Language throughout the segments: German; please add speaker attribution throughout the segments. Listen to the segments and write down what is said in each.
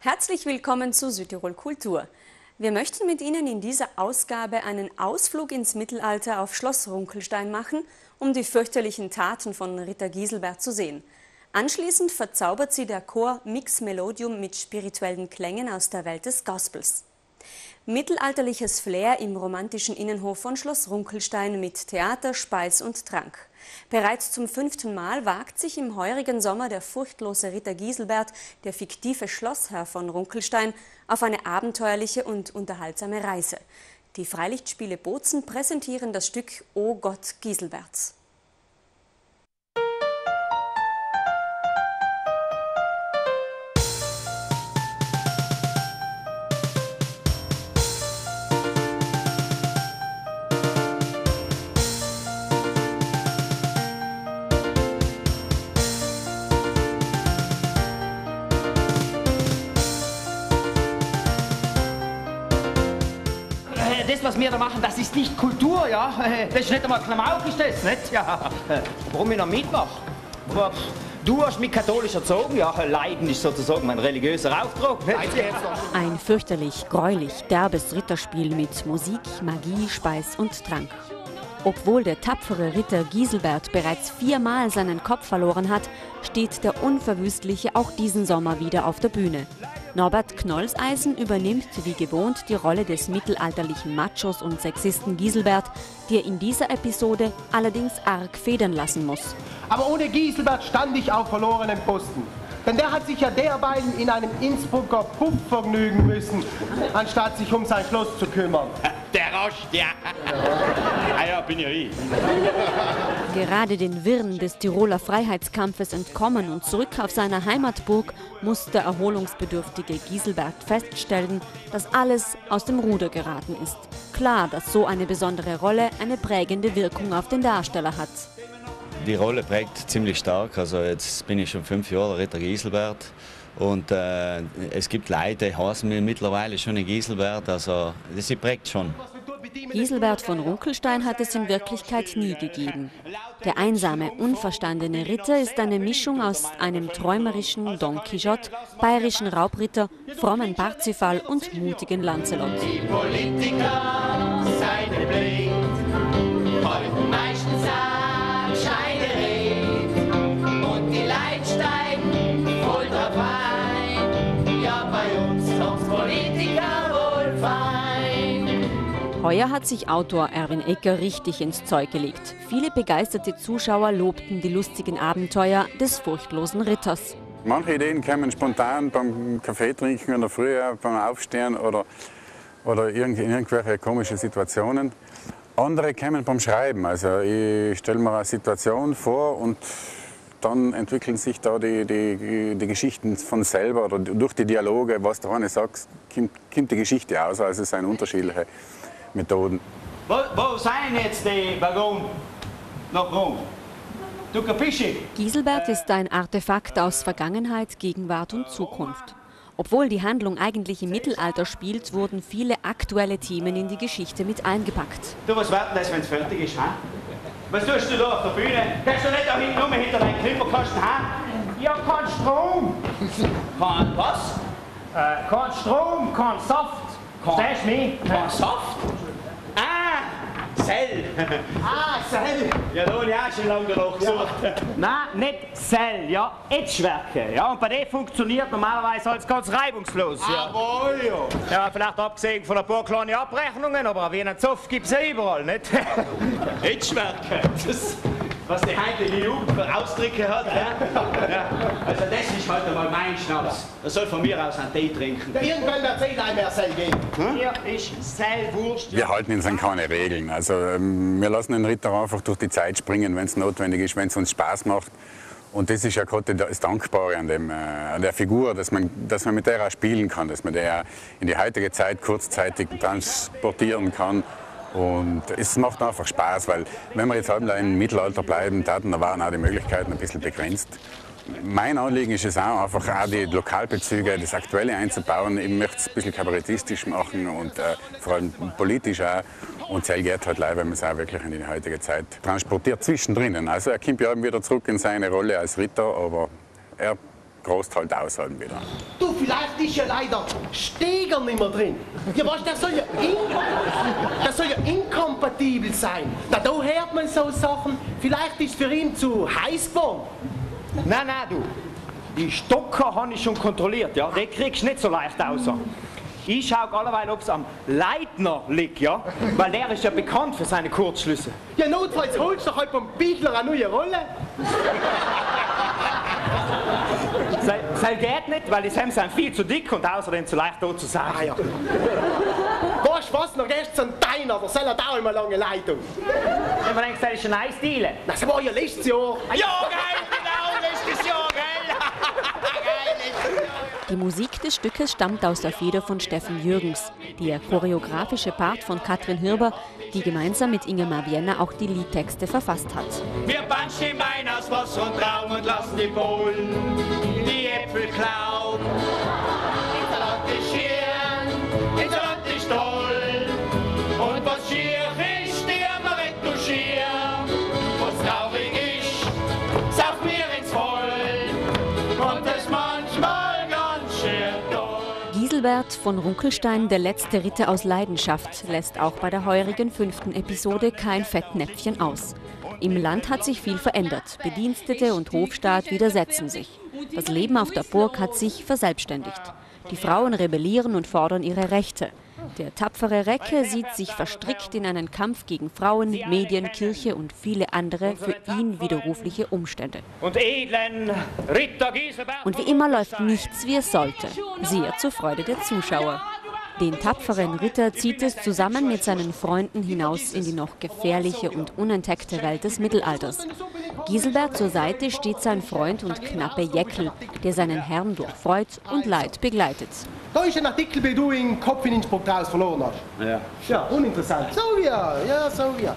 Speaker 1: Herzlich willkommen zu Südtirol Kultur. Wir möchten mit Ihnen in dieser Ausgabe einen Ausflug ins Mittelalter auf Schloss Runkelstein machen, um die fürchterlichen Taten von Ritter Giselbert zu sehen. Anschließend verzaubert sie der Chor Mix Melodium mit spirituellen Klängen aus der Welt des Gospels. Mittelalterliches Flair im romantischen Innenhof von Schloss Runkelstein mit Theater, Speis und Trank. Bereits zum fünften Mal wagt sich im heurigen Sommer der furchtlose Ritter Giselbert, der fiktive Schlossherr von Runkelstein, auf eine abenteuerliche und unterhaltsame Reise. Die Freilichtspiele Bozen präsentieren das Stück O Gott Giselberts.
Speaker 2: Was wir da machen, das ist nicht Kultur, ja. Das ist nicht einmal Klamauk, ist das, nicht? Ja. Warum ich noch mitmache? Du hast mich katholisch erzogen, ja. Leiden ist sozusagen mein religiöser Auftrag.
Speaker 1: Ein fürchterlich, gräulich, derbes Ritterspiel mit Musik, Magie, Speis und Trank. Obwohl der tapfere Ritter Giselbert bereits viermal seinen Kopf verloren hat, steht der Unverwüstliche auch diesen Sommer wieder auf der Bühne. Norbert Knollseisen übernimmt wie gewohnt die Rolle des mittelalterlichen Machos und Sexisten Giselbert, der in dieser Episode allerdings arg federn lassen muss.
Speaker 3: Aber ohne Giselbert stand ich auf verlorenen Posten. Denn der hat sich ja derweil in einem Innsbrucker Puff vergnügen müssen, anstatt sich um sein Schloss zu kümmern.
Speaker 4: Der Rost, ja. ah ja, bin ja ich.
Speaker 1: Gerade den Wirren des Tiroler Freiheitskampfes entkommen und zurück auf seine Heimatburg muss der erholungsbedürftige Giselbert feststellen, dass alles aus dem Ruder geraten ist. Klar, dass so eine besondere Rolle eine prägende Wirkung auf den Darsteller hat.
Speaker 5: Die Rolle prägt ziemlich stark. Also jetzt bin ich schon fünf Jahre Ritter Giselbert. Und äh, es gibt Leute, die heißen mir mittlerweile schon in Giselbert. Also das prägt schon.
Speaker 1: Giselbert von Runkelstein hat es in Wirklichkeit nie gegeben. Der einsame, unverstandene Ritter ist eine Mischung aus einem träumerischen Don Quixote, bayerischen Raubritter, frommen Parzifal und mutigen Lancelot. Die Politiker, seine Blick, Heuer hat sich Autor Erwin Ecker richtig ins Zeug gelegt. Viele begeisterte Zuschauer lobten die lustigen Abenteuer des furchtlosen Ritters.
Speaker 6: Manche Ideen kommen spontan beim Kaffee trinken in der Früh, beim Aufstehen oder, oder irgendwelche komischen Situationen. Andere kommen beim Schreiben. Also ich stelle mir eine Situation vor und dann entwickeln sich da die, die, die Geschichten von selber oder durch die Dialoge, was der eine sagt, kommt, kommt die Geschichte aus. Also es sind unterschiedliche Methoden.
Speaker 4: Wo, wo sind jetzt die Waggon nach Rom? Du capisci?
Speaker 1: Giselbert ist ein Artefakt aus Vergangenheit, Gegenwart und Zukunft. Obwohl die Handlung eigentlich im Mittelalter spielt, wurden viele aktuelle Themen in die Geschichte mit eingepackt.
Speaker 4: Du, was wird das, wenn es fertig ist? Ha? Was tust du da auf der Bühne? Gehst du nicht da hinten rum hinter deinem Klimperkasten? Ha?
Speaker 3: Ja, kein Strom.
Speaker 4: Kein was?
Speaker 3: Äh, kein Strom, kein Saft. Verstehst du mich?
Speaker 4: Kein Saft? Sell.
Speaker 3: Ah, Sell.
Speaker 4: Ja, da habe ich auch schon lange danach gesucht. Ja.
Speaker 3: Nein, nicht Sell, ja, Etschwerke. Ja, und bei dem funktioniert normalerweise alles ganz reibungslos. Ja.
Speaker 4: Jawohl, ja.
Speaker 3: Ja, vielleicht abgesehen von ein paar kleinen Abrechnungen, aber wie einen Zoff gibt es ja überall, nicht?
Speaker 4: Etschwerke. Das was die heutige Jugend für Ausdrücke hat. Ja? Ja. Also das ist halt einmal mein Schnaps. Er soll von mir aus einen Tee trinken.
Speaker 3: Irgendwann wird es eh nicht mehr Sell geben. Hm? Hier ist Sellwurst.
Speaker 6: Wir halten uns an keine Regeln. Also ähm, wir lassen den Ritter einfach durch die Zeit springen, wenn es notwendig ist, wenn es uns Spaß macht. Und das ist ja gerade das Dankbare an, dem, äh, an der Figur, dass man, dass man mit der auch spielen kann, dass man der in die heutige Zeit kurzzeitig transportieren kann und es macht einfach Spaß, weil wenn wir jetzt halb im Mittelalter bleiben, dann waren auch die Möglichkeiten ein bisschen begrenzt. Mein Anliegen ist es auch, einfach auch die Lokalbezüge, das Aktuelle einzubauen. Ich möchte es ein bisschen kabarettistisch machen und äh, vor allem politisch auch. Und Zell geht halt leider, wenn man es auch wirklich in die heutige Zeit transportiert zwischendrin. Also er kommt ja wieder zurück in seine Rolle als Ritter, aber er Trost halt aushalten wieder.
Speaker 3: Du, vielleicht ist ja leider Steger nicht mehr drin. Ja, was, das soll ja, das soll ja inkompatibel sein. Da, da hört man so Sachen. Vielleicht ist für ihn zu heiß geworden.
Speaker 2: Nein, nein, du. Die Stocker habe ich schon kontrolliert, ja. Den kriegst du nicht so leicht raus. Ich schaue alleweil, ob es am Leitner liegt, ja. Weil der ist ja bekannt für seine Kurzschlüsse.
Speaker 3: Ja, notfalls holst du doch halt beim Bichler eine neue Rolle.
Speaker 2: Sei, sei geht nicht, weil die Sam sind viel zu dick und außerdem zu leicht tot zu sein.
Speaker 3: Ah ja. Weißt du was, noch gestern deiner, der soll da auch immer lange Leitung.
Speaker 2: Wenn man denkt, das ist ein Eisdiele.
Speaker 3: Das war ja letztes Jahr.
Speaker 2: Ja, geil,
Speaker 1: Die Musik des Stückes stammt aus der Feder von Steffen Jürgens. Der choreografische Part von Katrin Hirber, die gemeinsam mit Ingemar Vienna auch die Liedtexte verfasst hat.
Speaker 4: Wir banschen den Wein aus Wasser und Traum und lassen die Polen die Äpfel klauen.
Speaker 1: Giselbert von Runkelstein, der letzte Ritter aus Leidenschaft, lässt auch bei der heurigen fünften Episode kein Fettnäpfchen aus. Im Land hat sich viel verändert. Bedienstete und Hofstaat widersetzen sich. Das Leben auf der Burg hat sich verselbstständigt. Die Frauen rebellieren und fordern ihre Rechte. Der tapfere Recke sieht sich verstrickt in einen Kampf gegen Frauen, Medien, Kirche und viele andere für ihn widerrufliche Umstände.
Speaker 2: Und edlen Ritter Giselbert.
Speaker 1: Und wie immer läuft nichts, wie es sollte. Sehr zur Freude der Zuschauer. Den tapferen Ritter zieht es zusammen mit seinen Freunden hinaus in die noch gefährliche und unentdeckte Welt des Mittelalters. Giselbert zur Seite steht sein Freund und Knappe Jäckel, der seinen Herrn durch Freud und Leid begleitet.
Speaker 3: Da ist ein Artikel, den du in Kopf in Innsbruck draus verloren hast.
Speaker 2: Ja.
Speaker 3: Ja, uninteressant. So wie, ja, so wie.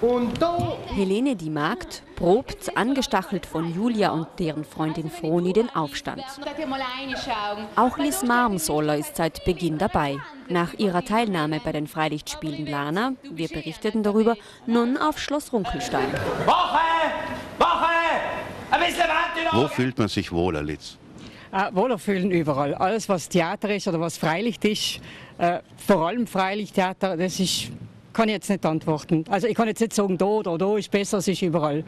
Speaker 3: Und da
Speaker 1: Helene die Magd probt, angestachelt von Julia und deren Freundin Froni, den Aufstand. Auch Liz Marmsoller ist seit Beginn dabei. Nach ihrer Teilnahme bei den Freilichtspielen Lana, wir berichteten darüber, nun auf Schloss Runkelstein.
Speaker 4: Wache! Wache! Ein bisschen
Speaker 7: Wo fühlt man sich wohler, Litz?
Speaker 8: Äh, wohlerfühlen überall. Alles, was Theater ist oder was Freilicht ist, äh, vor allem Freilichttheater, das ist, kann ich jetzt nicht antworten. Also ich kann jetzt nicht sagen, da oder da ist besser, es ist überall.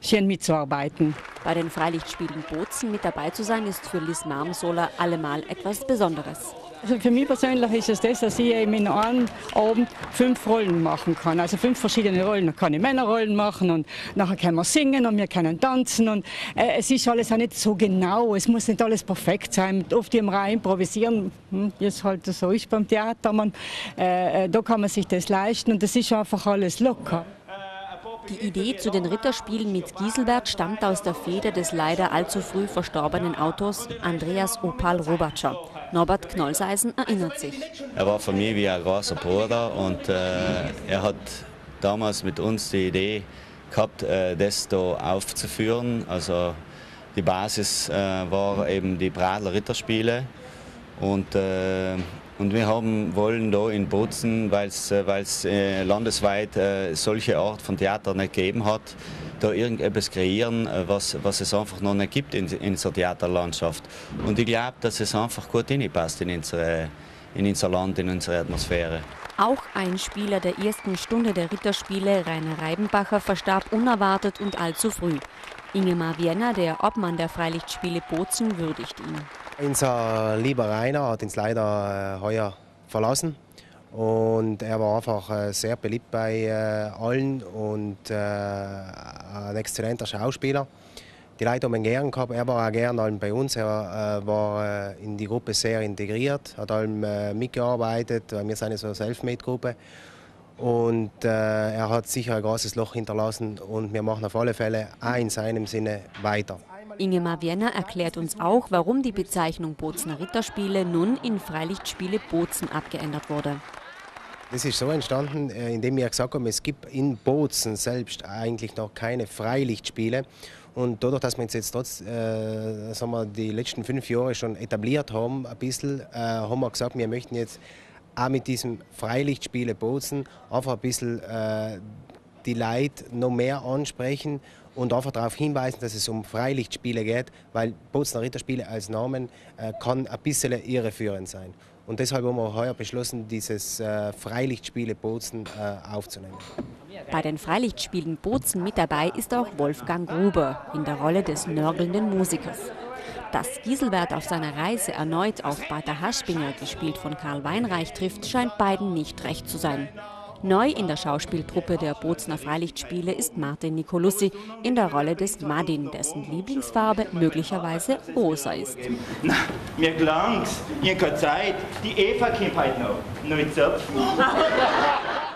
Speaker 8: Schön mitzuarbeiten.
Speaker 1: Bei den Freilichtspielen Bozen mit dabei zu sein, ist für Liz Marmsoller allemal etwas Besonderes.
Speaker 8: Also für mich persönlich ist es das, dass ich eben in einem Abend fünf Rollen machen kann. Also fünf verschiedene Rollen. Da kann ich Männerrollen machen und nachher können wir singen und wir können tanzen. Und äh, es ist alles auch nicht so genau. Es muss nicht alles perfekt sein. Oft im rein improvisieren, hm, es halt so ist beim Theater. Man, äh, äh, da kann man sich das leisten und das ist einfach alles locker.
Speaker 1: Die Idee zu den Ritterspielen mit Giselbert stammt aus der Feder des leider allzu früh verstorbenen Autors Andreas Opal Robatscher. Norbert Knollseisen erinnert sich.
Speaker 5: Er war für mich wie ein großer Bruder und äh, er hat damals mit uns die Idee gehabt, äh, das da aufzuführen. Also die Basis äh, war eben die Bradler Ritterspiele und, äh, und wir haben wollen da in Bozen, weil es äh, landesweit äh, solche Art von Theater nicht gegeben hat, da irgendetwas kreieren, äh, was, was es einfach noch nicht gibt in, in unserer Theaterlandschaft. Und ich glaube, dass es einfach gut hineinpasst in in unser Land, in unsere Atmosphäre.
Speaker 1: Auch ein Spieler der ersten Stunde der Ritterspiele, Rainer Reibenbacher, verstarb unerwartet und allzu früh. Ingemar Vienna, der Obmann der Freilichtspiele Bozen, würdigt ihn.
Speaker 9: Unser lieber Rainer hat uns leider äh, heuer verlassen. Und er war einfach äh, sehr beliebt bei äh, allen und ein exzellenter Schauspieler. Die Leute haben ihn gern gehabt, er war auch gern bei uns. Er war in die Gruppe sehr integriert, hat allem mitgearbeitet. Wir sind ja so eine Selfmade-Gruppe. Und er hat sicher ein großes Loch hinterlassen und wir machen auf alle Fälle auch in seinem Sinne weiter.
Speaker 1: Ingemar Vienna erklärt uns auch, warum die Bezeichnung Bozener Ritterspiele nun in Freilichtspiele Bozen abgeändert wurde.
Speaker 9: Das ist so entstanden, äh, indem wir gesagt haben, es gibt in Bozen selbst eigentlich noch keine Freilichtspiele. Und dadurch, dass wir uns jetzt trotz, äh, sagen wir, die letzten fünf Jahre schon etabliert haben, ein bisschen, äh, haben wir gesagt, wir möchten jetzt auch mit diesem Freilichtspiele Bozen einfach ein bisschen äh, die Leute noch mehr ansprechen und einfach darauf hinweisen, dass es um Freilichtspiele geht, weil Bozner Ritterspiele als Namen äh, kann ein bisschen irreführend sein. Und deshalb haben wir heuer beschlossen, dieses äh, Freilichtspiele Bozen äh, aufzunehmen.
Speaker 1: Bei den Freilichtspielen Bozen mit dabei ist auch Wolfgang Gruber in der Rolle des nörgelnden Musikers. Dass Giselbert auf seiner Reise erneut auf Pater Haschbinger, gespielt von Karl Weinreich, trifft, scheint beiden nicht recht zu sein. Neu in der Schauspieltruppe der Bozner Freilichtspiele ist Martin Nicolussi in der Rolle des Madin, dessen Lieblingsfarbe möglicherweise rosa ist.
Speaker 4: Na, mir gelang's. Hab keine Zeit. Die Eva kommt heute noch. Nur mit Zöpfen.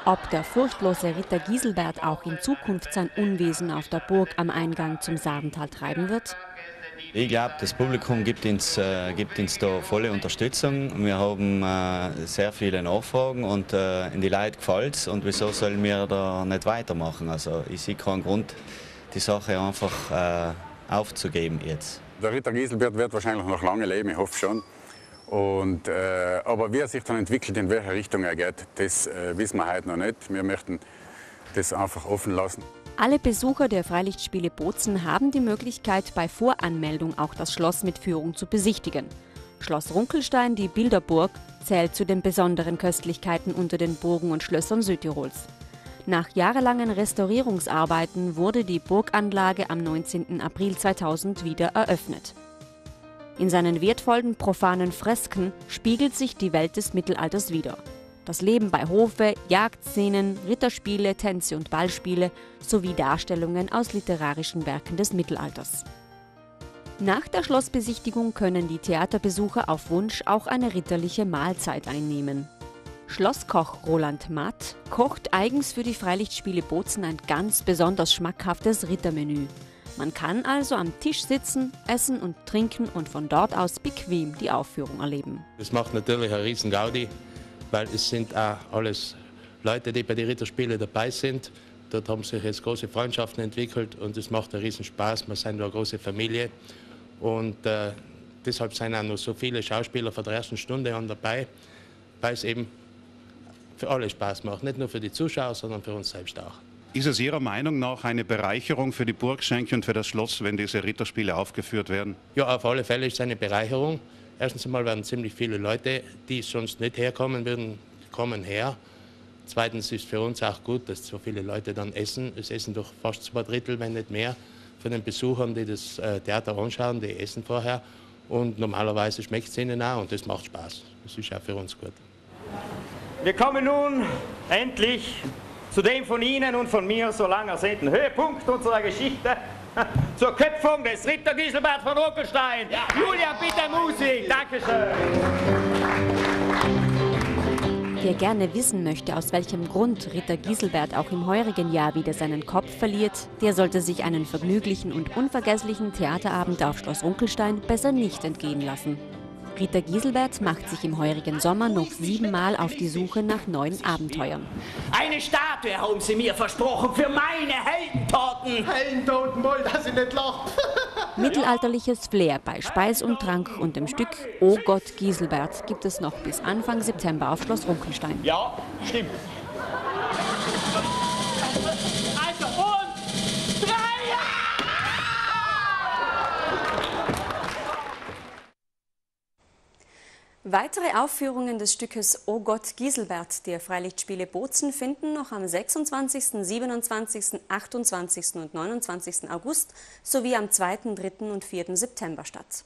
Speaker 1: Ob der furchtlose Ritter Giselbert auch in Zukunft sein Unwesen auf der Burg am Eingang zum Sardental treiben wird?
Speaker 5: Ich glaube, das Publikum gibt uns, äh, gibt uns da volle Unterstützung. Wir haben äh, sehr viele Nachfragen und äh, in die Leute gefällt es. Und wieso sollen wir da nicht weitermachen? Also ich sehe keinen Grund, die Sache einfach äh, aufzugeben jetzt.
Speaker 6: Der Ritter Giselbert wird wahrscheinlich noch lange leben, ich hoffe schon. Und, äh, aber wie er sich dann entwickelt, in welche Richtung er geht, das äh, wissen wir heute noch nicht. Wir möchten das einfach offen lassen.
Speaker 1: Alle Besucher der Freilichtspiele Bozen haben die Möglichkeit, bei Voranmeldung auch das Schloss mit Führung zu besichtigen. Schloss Runkelstein, die Bilderburg, zählt zu den besonderen Köstlichkeiten unter den Burgen und Schlössern Südtirols. Nach jahrelangen Restaurierungsarbeiten wurde die Burganlage am 19. April 2000 wieder eröffnet. In seinen wertvollen profanen Fresken spiegelt sich die Welt des Mittelalters wider. Das Leben bei Hofe, Jagdszenen, Ritterspiele, Tänze und Ballspiele sowie Darstellungen aus literarischen Werken des Mittelalters. Nach der Schlossbesichtigung können die Theaterbesucher auf Wunsch auch eine ritterliche Mahlzeit einnehmen. Schlosskoch Roland Matt kocht eigens für die Freilichtspiele Bozen ein ganz besonders schmackhaftes Rittermenü. Man kann also am Tisch sitzen, essen und trinken und von dort aus bequem die Aufführung erleben.
Speaker 10: Das macht natürlich eine riesen Gaudi weil es sind auch alles Leute, die bei den Ritterspielen dabei sind. Dort haben sich jetzt große Freundschaften entwickelt und es macht einen riesen Spaß. Wir sind eine große Familie und äh, deshalb sind auch noch so viele Schauspieler von der ersten Stunde an dabei, weil es eben für alle Spaß macht, nicht nur für die Zuschauer, sondern für uns selbst auch.
Speaker 7: Ist es Ihrer Meinung nach eine Bereicherung für die Burgschenke und für das Schloss, wenn diese Ritterspiele aufgeführt werden?
Speaker 10: Ja, auf alle Fälle ist es eine Bereicherung. Erstens einmal werden ziemlich viele Leute, die sonst nicht herkommen würden, kommen her. Zweitens ist für uns auch gut, dass so viele Leute dann essen. Es essen doch fast zwei Drittel, wenn nicht mehr, von den Besuchern, die das äh, Theater anschauen, die essen vorher. Und normalerweise schmeckt es ihnen auch und das macht Spaß. Das ist auch für uns gut.
Speaker 2: Wir kommen nun endlich zu dem von Ihnen und von mir so lange ersehnten Höhepunkt unserer Geschichte, zur Köpfung des Ritter Giselbert von Ruckelstein. Ja. Julia, bitte Musik. Dankeschön.
Speaker 1: Wer gerne wissen möchte, aus welchem Grund Ritter Giselbert auch im heurigen Jahr wieder seinen Kopf verliert, der sollte sich einen vergnüglichen und unvergesslichen Theaterabend auf Schloss Runkelstein besser nicht entgehen lassen. Rita Giselbert macht sich im heurigen Sommer noch siebenmal auf die Suche nach neuen Abenteuern.
Speaker 4: Eine Statue haben Sie mir versprochen für meine Heldentaten.
Speaker 3: Heldentaten wollen, dass Sie nicht lacht.
Speaker 1: Mittelalterliches Flair bei Speis und Trank und dem Stück O Gott Giselbert gibt es noch bis Anfang September auf Schloss Runkelstein.
Speaker 2: Ja, stimmt.
Speaker 11: Weitere Aufführungen des Stückes O Gott Giselbert der Freilichtspiele Bozen finden noch am 26., 27., 28. und 29. August sowie am 2., 3. und 4. September statt.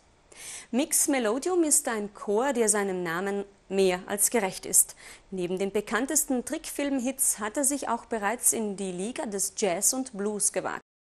Speaker 11: Mix Melodium ist ein Chor, der seinem Namen mehr als gerecht ist. Neben den bekanntesten Trickfilm-Hits hat er sich auch bereits in die Liga des Jazz und Blues gewagt.